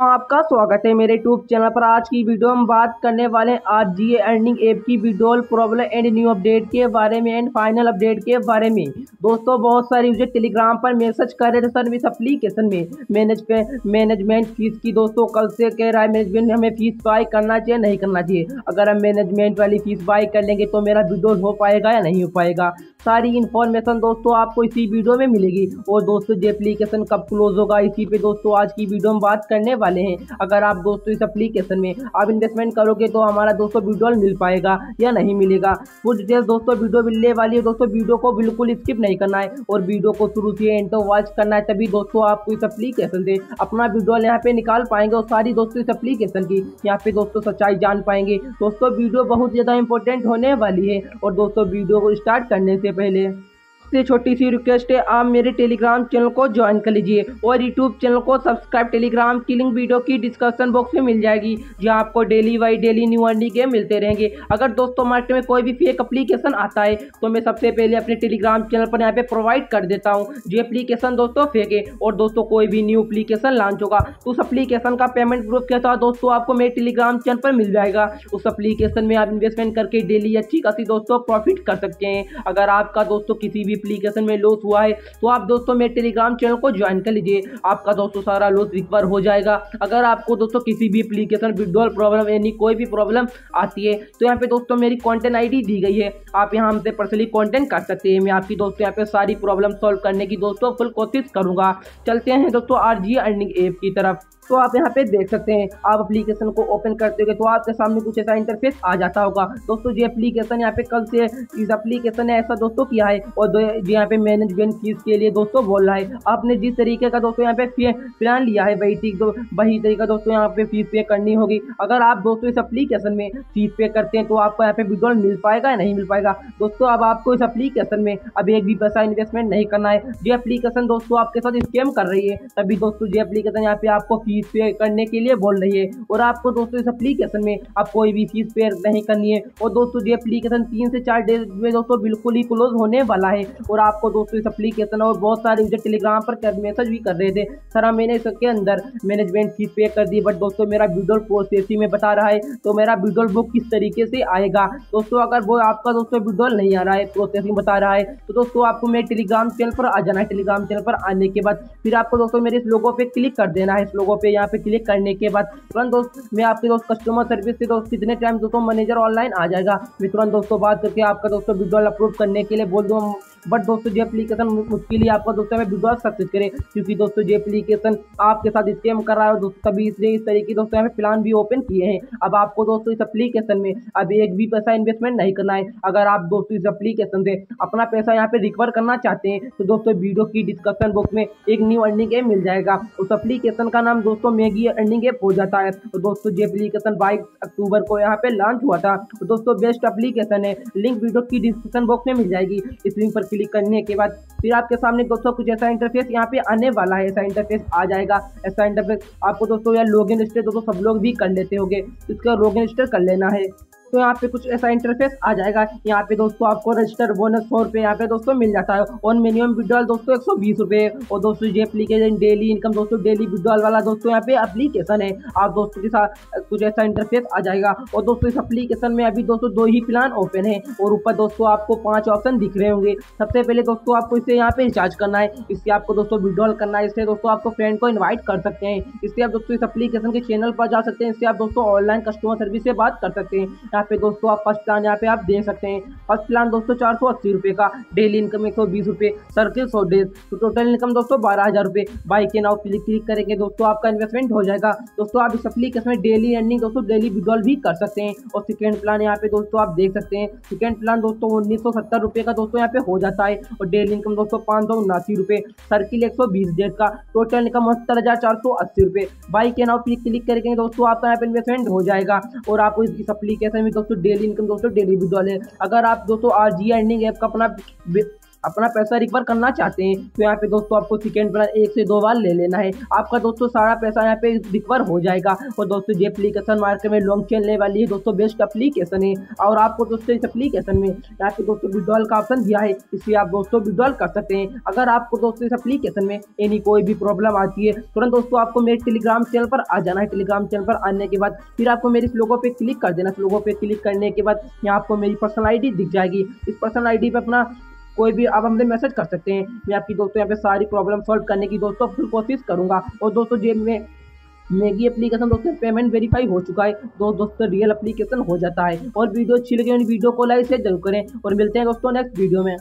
आपका स्वागत है मेरे यूट्यूब चैनल पर। आज की वीडियो में बात करने वाले हैं आज जी अर्निंग ऐप की withdrawal problem and new update के बारे में एंड फाइनल अपडेट के बारे में। दोस्तों, बहुत सारे यूज़र टेलीग्राम पर मैसेज कर रहे थे सर इस एप्लीकेशन में। मैनेज मैनेजमेंट फ़ीस की दोस्तों, कल से कह रहा है मैनेजमेंट हमें फ़ीस बाई करना चाहिए, नहीं करना चाहिए। अगर हम मैनेजमेंट वाली फ़ीस बाई कर लेंगे तो मेरा विड्रॉल हो पाएगा या नहीं हो पाएगा? सारी इन्फॉर्मेशन दोस्तों आपको इसी वीडियो में मिलेगी। और दोस्तों जो एप्लीकेशन कब क्लोज होगा, इसी पे दोस्तों आज की वीडियो में बात करने वाले हैं। अगर आप दोस्तों इस एप्लीकेशन में आप इन्वेस्टमेंट करोगे तो हमारा दोस्तों वीडियो मिल पाएगा या नहीं मिलेगा। फुल डिटेल्स दोस्तों वीडियो मिलने वाली है। दोस्तों वीडियो को बिल्कुल स्किप नहीं करना है। और वीडियो को शुरू से एंड वॉच करना है, तभी दोस्तों आपको इस एप्लीकेशन से अपना वीडियो यहाँ पे निकाल पाएँगे और सारी दोस्तों इस एप्लीकेशन की यहाँ पे दोस्तों सच्चाई जान पाएँगे। दोस्तों वीडियो बहुत ज़्यादा इंपॉर्टेंट होने वाली है। और दोस्तों वीडियो को स्टार्ट करने से पहले से छोटी सी रिक्वेस्ट है, आप मेरे टेलीग्राम चैनल को ज्वाइन कर लीजिए और यूट्यूब चैनल को सब्सक्राइब टेलीग्राम की लिंक वीडियो की डिस्क्रिप्शन बॉक्स में मिल जाएगी, जहाँ आपको डेली वाई डेली न्यू अर्निंग के मिलते रहेंगे। अगर दोस्तों मार्केट में कोई भी फेक अप्लीकेशन आता है तो मैं सबसे पहले अपने टेलीग्राम चैनल पर यहाँ पे प्रोवाइड कर देता हूँ। जो एप्लीकेशन दोस्तों फेक है और दोस्तों कोई भी न्यू अप्लीकेशन लॉन्च होगा तो उस अप्लीकेशन का पेमेंट प्रूफ क्या था दोस्तों आपको मेरे टेलीग्राम चैनल पर मिल जाएगा। उस अप्लीकेशन में आप इन्वेस्टमेंट करके डेली अच्छी खासी दोस्तों प्रॉफिट कर सकते हैं। अगर आपका दोस्तों किसी भी एप्लीकेशन में लॉस हुआ है तो आप दोस्तों मेरे टेलीग्राम चैनल को ज्वाइन कर लीजिए। आपका दोस्तों सारा लॉस रिकवर हो जाएगा। अगर आपको दोस्तों किसी भी एप्लीकेशन विड्रॉल प्रॉब्लम यानी कोई भी प्रॉब्लम आती है तो यहाँ पे दोस्तों मेरी कॉन्टेंट आई दी गई है। आप यहाँ हमसे पर्सनली कॉन्टेंट कर सकते हैं। मैं आपकी दोस्तों यहाँ पे सारी प्रॉब्लम सॉल्व करने की दोस्तों फुल कोशिश करूँगा। चलते हैं दोस्तों आर जी अर्निंग ऐप की तरफ़। तो आप यहाँ पे देख सकते हैं, आप एप्लीकेशन को ओपन करते हो तो आपके सामने कुछ ऐसा इंटरफेस आ जाता होगा। दोस्तों जो एप्लीकेशन यहाँ पे कल से, इस एप्लीकेशन ने ऐसा दोस्तों किया है और यहाँ पे मैनेजमेंट फ़ीस के लिए दोस्तों बोल रहा है। आपने जिस तरीके का दोस्तों यहाँ पे प्लान लिया है, वही ठीक वही तरीका दोस्तों यहाँ पे फ़ीस पे करनी होगी। अगर आप दोस्तों इस अप्लीकेशन में फ़ीस पे करते हैं तो आपको यहाँ पे विड्रॉल मिल पाएगा या नहीं मिल पाएगा? दोस्तों, अब आपको इस अप्लीकेशन में अब एक भी पैसा इन्वेस्टमेंट नहीं करना है। जो एप्लीकेशन दोस्तों आपके साथ स्कैम कर रही है, तभी दोस्तों जो एप्लीकेशन यहाँ पे आपको फ़ीस फ़ीस पे करने के लिए बोल रही है। और आपको दोस्तों इस एप्लीकेशन में आप कोई भी फ़ीस पे नहीं करनी है। और दोस्तों ये एप्लीकेशन तीन से चार डेज़ में दोस्तों बिल्कुल ही क्लोज होने वाला है। और आपको दोस्तों इस एप्लीकेशन और बहुत सारे यूज़र टेलीग्राम पर मैसेज भी कर रहे थे। सर मैंने इसके अंदर मैनेजमेंट फ़ीस पे कर दी। बट दोस्तों मेरा विड्रोल प्रोसेसिंग में बता रहा है। तो मेरा विड्रोल बुक किस तरीके से आएगा? दोस्तों अगर वो आपका दोस्तों विड्रोल नहीं आ रहा है प्रोसेसिंग बता रहा है तो दोस्तों आपको मेरे टेलीग्राम चैनल पर आ जाना है। टेलीग्राम चैनल पर आने के बाद फिर आपको दोस्तों मेरे इस लोगों पे क्लिक कर देना है। इस लोगों पे यहाँ पे क्लिक करने के बाद तुरंत दोस्त, मैं आपके दोस्त कस्टमर सर्विस से दोस्त, कितने टाइम दोस्तों मैनेजर ऑनलाइन आ जाएगा। तुरंत दोस्तों बात करके आपका दोस्तों विड्रॉल अप्रूव करने के लिए बोल दूँ बट दोस्तों जो एप्लीकेशन उसके लिए आपका दोस्तों में विड्रॉल सक्सेस करे, क्योंकि दोस्तों जो एप्लीकेशन आपके साथ स्केम कर रहा है दोस्तों तभी इसलिए इस तरीके दोस्तों हमें प्लान भी ओपन किए हैं। अब आपको दोस्तों इस एप्लीकेशन में अब एक भी पैसा इन्वेस्टमेंट नहीं करना है। अगर आप दोस्तों इस एप्लीकेशन से अपना पैसा यहाँ पे रिकवर करना चाहते हैं तो दोस्तों वीडियो की डिस्क्रिप्शन बॉक्स में एक न्यू अर्निंग ऐप मिल जाएगा। उस एप्लीकेशन का नाम दोस्तों मैगी अर्निंग ऐप हो जाता है। तो दोस्तों जो एप्लीकेशन बाईस अक्टूबर को यहाँ पे लॉन्च हुआ था। तो दोस्तों बेस्ट एप्लीकेशन है। लिंक वीडियो की डिस्क्रिप्शन बॉक्स में मिल जाएगी। इस लिंक पर क्लिक करने के बाद फिर आपके सामने दोस्तों कुछ ऐसा इंटरफेस यहाँ पे आने वाला है। ऐसा इंटरफेस आ जाएगा। ऐसा इंटरफेस आपको दोस्तों यार लॉग इन दोस्तों सब लोग भी कर लेते होंगे। इसका लॉग इन कर लेना है। तो यहाँ पे कुछ ऐसा इंटरफेस आ जाएगा। यहाँ पे दोस्तों आपको रजिस्टर बोनस सौ रुपये यहाँ पे दोस्तों मिल जाता है। और मिनिमम विड्रॉल दोस्तों एक सौ बीस रुपये और दोस्तों ये एप्लीकेशन डेली इनकम दोस्तों डेली विड्रॉल वाला दोस्तों यहाँ पे एप्लीकेशन है। आप दोस्तों के साथ कुछ ऐसा इंटरफेस आ जाएगा। और दोस्तों, इस एप्लीकेशन में अभी दोस्तों दो ही प्लान ओपन है और ऊपर दोस्तों आपको पाँच ऑप्शन दिख रहे होंगे। सबसे पहले दोस्तों आपको इसे यहाँ पे रिचार्ज करना है। इससे आपको दोस्तों विड्रॉल करना है। इससे दोस्तों आपको फ्रेंड को इन्वाइट कर सकते हैं। इससे आप दोस्तों इस एप्लीकेशन के चैनल पर जा सकते हैं। इससे आप दोस्तों ऑनलाइन कस्टमर सर्विस से बात कर सकते हैं। यहाँ पे दोस्तों आप फ़र्स्ट प्लान यहाँ पे आप देख सकते हैं। फ़र्स्ट प्लान दोस्तों चार सौ अस्सी रुपये का। डेली इनकम एक सौ बीस रुपये सर्किल सौ डेज़ तो टोटल इनकम दोस्तों बारह हज़ार रुपये बाई के नाउ क्लिक क्लिक करेंगे। दोस्तों आपका इन्वेस्टमेंट हो जाएगा। दोस्तों आप इस एप्लीकेशन में डेली अर्निंग दोस्तों डेली विड्रॉल भी कर सकते हैं। और सेकेंड प्लान यहाँ पे दोस्तों आप देख सकते हैं। सेकेंड प्लान दोस्तों उन्नीस सौ सत्तर का दोस्तों यहाँ पे हो जाता है। और डेली इनकम दोस्तों पाँच सौ उन्नासी रुपये सर्किल एक सौ बीस डेज़ का। टोटल इनकम उहत्तर हज़ार चार सौ अस्सी रुपये। बाई के नाउ क्लिक क्लिक करेंगे दोस्तों, आपका यहाँ पे इन्वेस्टमेंट हो जाएगा। और आपको इस एप्लीकेशन में दोस्तों डेली इनकम दोस्तों डेली विड्रॉल है। अगर आप दोस्तों आर जी अर्निंग ऐप का अपना अपना पैसा रिकवर करना चाहते हैं तो यहाँ पे दोस्तों आपको सेकेंड प्लान एक से दो बार ले लेना है। आपका दोस्तों सारा पैसा यहाँ पे रिकवर हो जाएगा। और दोस्तों ये एप्लीकेशन मार्केट में लॉन्ग चलने वाली है, दोस्तों बेस्ट एप्लीकेशन है। और आपको दोस्तों इस एप्लीकेशन में यहाँ पे दोस्तों विड्रॉल का ऑप्शन दिया है इसलिए आप दोस्तों विड्रॉल कर सकते हैं। अगर आपको दोस्तों इस एप्लीकेशन में एनी कोई भी प्रॉब्लम आती है, तुरंत दोस्तों आपको मेरे टेलीग्राम चैनल पर आ जाना है। टेलीग्राम चैनल पर आने के बाद फिर आपको मेरे इस लोगों पे क्लिक कर देना इस लोगों पे क्लिक करने के बाद यहाँ आपको मेरी पर्सनल आईडी दिख जाएगी। इस पर्सनल आईडी पर अपना कोई भी, आप हमें मैसेज कर सकते हैं। मैं आपकी दोस्तों, यहाँ पे सारी प्रॉब्लम सॉल्व करने की दोस्तों फुल कोशिश करूँगा। और दोस्तों, जेब में मैगी एप्लीकेशन दोस्तों पेमेंट वेरीफाई हो चुका है। तो दोस्तों रियल एप्लीकेशन हो जाता है। और वीडियो अच्छी लगे, वीडियो को लाइक से ज़रूर करें। और मिलते हैं दोस्तों नेक्स्ट वीडियो में।